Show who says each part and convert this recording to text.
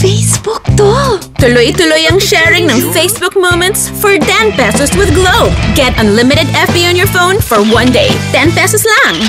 Speaker 1: Facebook to.
Speaker 2: Tuloy-tuloy ang sharing ng Facebook moments for 10 pesos with Globe. Get unlimited FB on your phone for one day. 10 pesos lang.